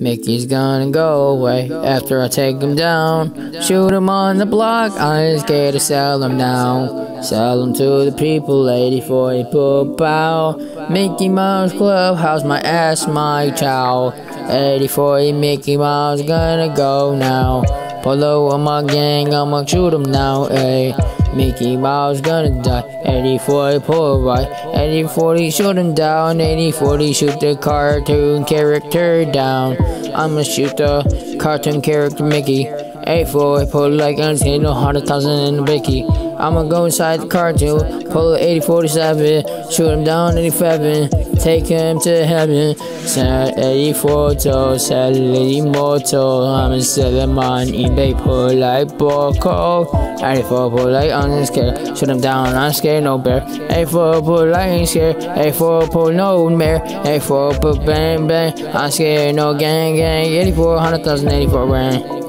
Mickey's gonna go away after I take him down. Shoot him on the block, I ain't scared to sell him now. Sell him to the people, 84 poop out. Mickey Mouse Clubhouse, my ass, my chow. 84 Mickey Mouse gonna go now. Polo on my gang, I'ma shoot him now, ayy. Mickey Mouse gonna die. 8040 pull right. 8040 shoot him down. 8040 shoot the cartoon character down. I'ma shoot the cartoon character Mickey. 84 pull like I'm saying no hundred thousand in the Mickey. I'ma go inside the cartoon, pull 8047, shoot him down 87, take him to heaven. Sell 84 to sell immortal. I'ma sell him on eBay, pull like Boko. 84 pull like I'm scared, shoot him down, I'm scared, no bear. 84 pull like ain't scared, 84 pull no bear. 84 pull bang bang, I'm scared, no gang gang. 84, 100,000, 84 grand.